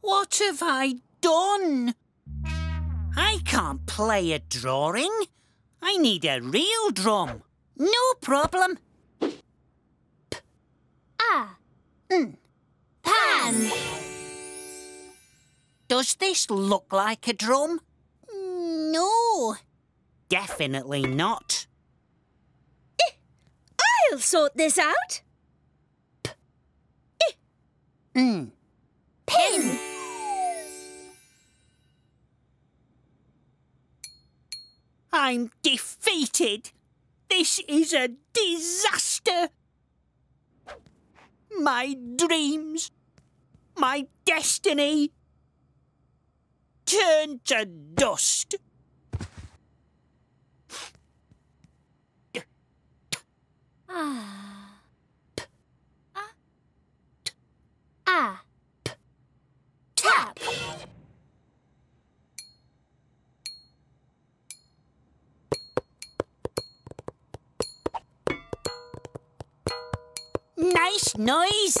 What have I done? I can't play a drawing. I need a real drum. No problem. Ah. Mm. Pan. Does this look like a drum? No. Definitely not. I'll sort this out. Mm. Pin. I'm defeated. This is a disaster. My dreams, my destiny, turned to dust. Ah. Ah. Ah. Tap. Nice noise.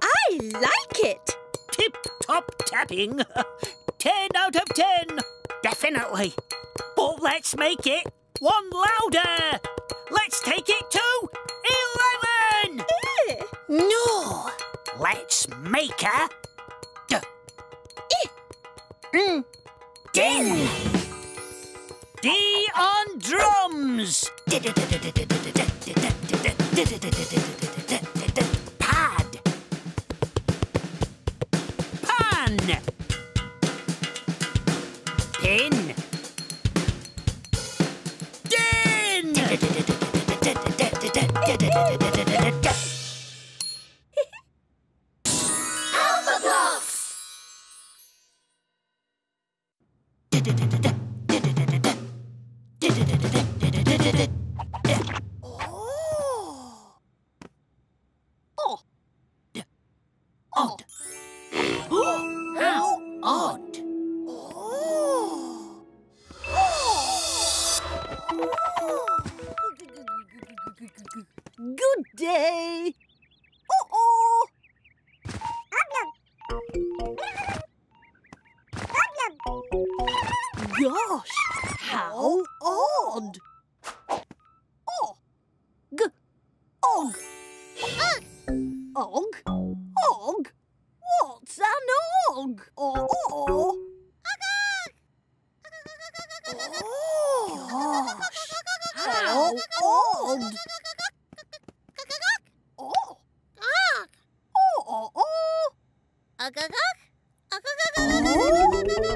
I like it. Tip top tapping. ten out of ten. Definitely. But let's make it one louder. Let's take it to eleven. Eh. No. Let's make a d. Mm. Din. D on drums. Day. Uh-oh. Gosh, how odd. Oh. G. Og. Og. Og. What's an og? Oh. oh. Gosh, how odd. Oh. Oh, oh, oh. Oh? Oh, oh. Yes? Oh, oh, oh. An ogre ran off with your magnifying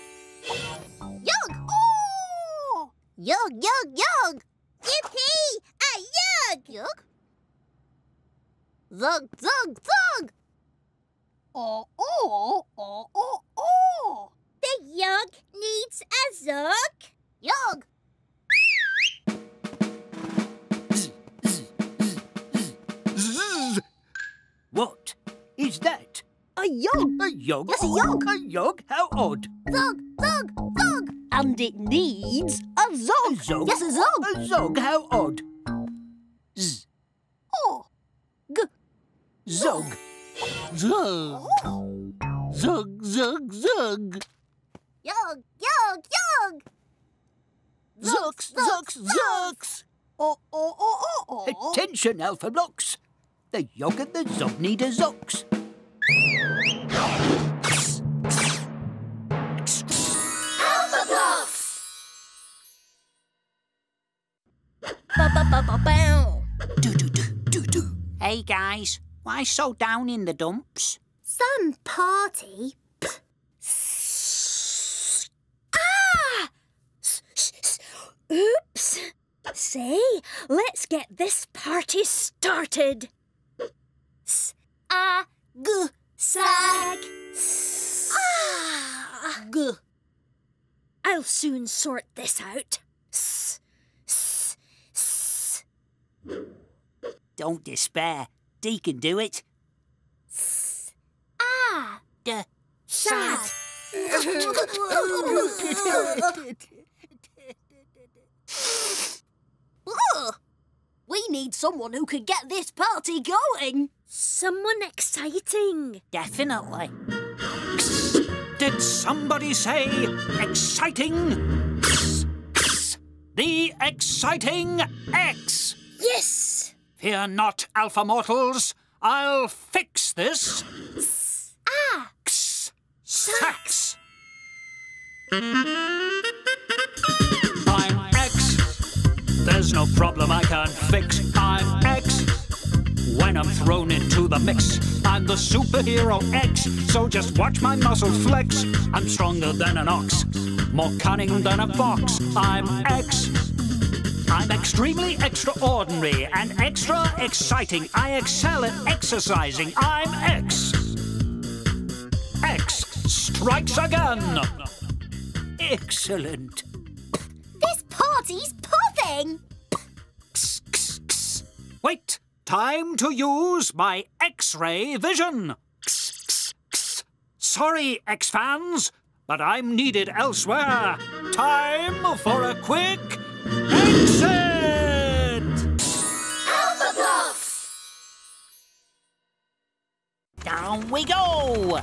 Yog, yog, yog! Yippee! A yog! Yog? Zog, zog, zog! Oh, oh, oh, oh, oh. The yog needs a zog. Yog! Zzz. What is that? A yog. A yog? Yes, a yog. A yog? How odd. Zog, zog, zog! And it needs a zog. A zog? Yes, a zog. A zog? How odd. Z. Oh. G. Zog. Zog. Zog, zog, zog. Yog, yog, yog! Zucks, zucks, zucks. Oh, oh, oh, oh, oh. Attention, Alphablocks. The yog and the zog need a zox. Do, do, do, do, do. Hey, guys. Why so down in the dumps? Some party. Ah! Oops. Say, let's get this party started. S- A, g, sag. Ah! G. I'll soon sort this out. S, s, s. Don't despair. Dee can do it. Ah, Duh. sad. We need someone who can get this party going. Someone exciting. Definitely. Did somebody say exciting? The exciting X. Yes! Fear not, Alpha Mortals. I'll fix this. X. Sax. I'm X. There's no problem I can't fix. I'm X. When I'm thrown into the mix, I'm the superhero X. So just watch my muscles flex. I'm stronger than an ox, more cunning than a fox. I'm X. I'm extremely extraordinary and extra exciting. I excel at exercising. I'm X. X strikes again. Excellent. this party's popping. Wait, time to use my X-ray vision. Sorry, X-fans, but I'm needed elsewhere. Time for a quick exit! Down we go!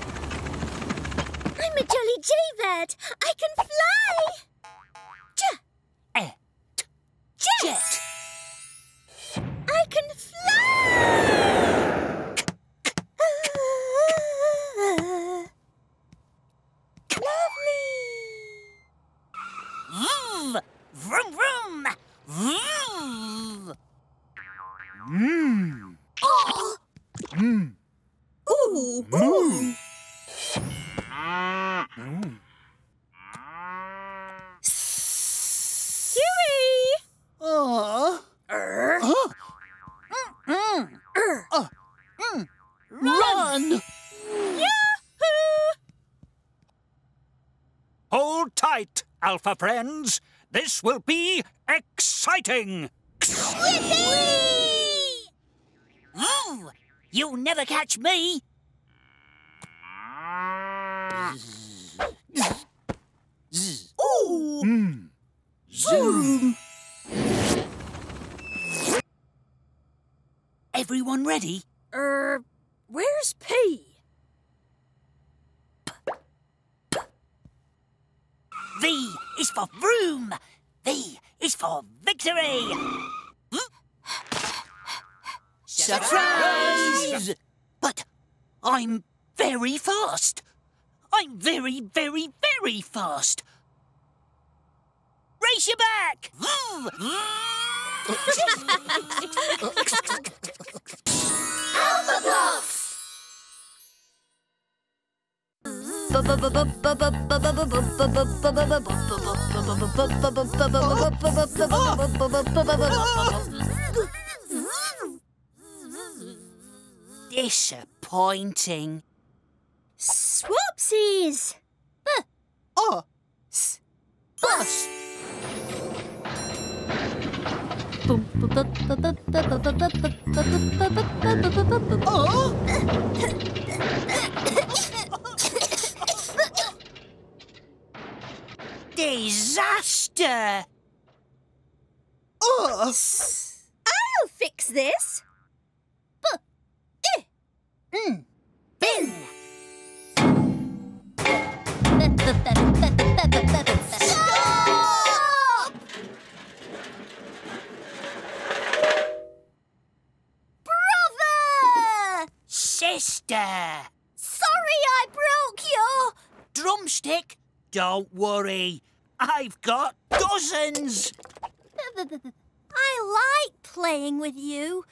I'm a jolly jaybird. I can fly. Mmm. Mmm. Ooh. Mmm. Huey. Oh. Er. Mm. Er. Uh, mm. Run! Yahoo! Hold tight, Alpha friends. This will be exciting. Ooh, you'll never catch me. Ooh. Mm. Zoom. Everyone ready? Er, where's P? V is for vroom. V is for victory. Surprise! But I'm very fast. I'm very, very, very fast. Race you back! Disappointing. Swoopsies. Oh, bus. Oh, disaster. Oh, I'll fix this. Mm. bin. Stop! Brother! Sister. Sorry I broke your... Drumstick? Don't worry. I've got dozens. I like playing with you.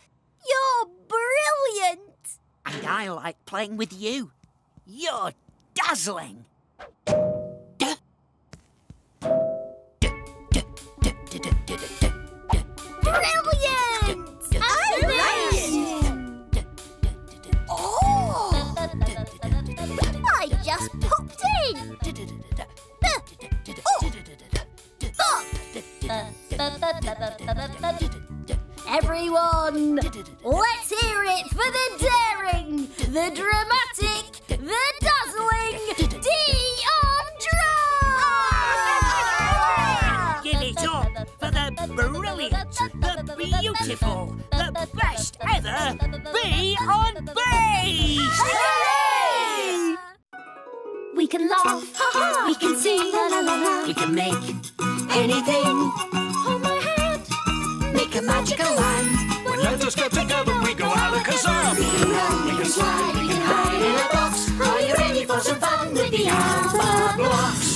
You're brilliant. And I like playing with you. You're dazzling. The dramatic, the dazzling D on drums! Give it up for the brilliant, the beautiful, the best ever Bee on Bees! We can laugh, we can sing, We can make Anything, hold my hand. make a magical land. Let us get together, we go alakazam. We can run, we can slide, we can hide in a box. Are you ready for some fun with the Alphablocks?